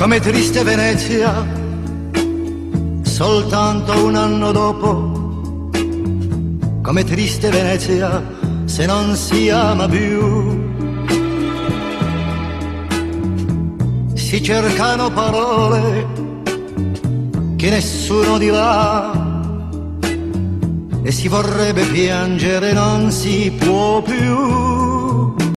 come triste Venezia, soltanto un anno dopo, come triste Venezia, se non si ama più. Si cercano parole che nessuno dirà. E si vorrebbe piangere, non si può più.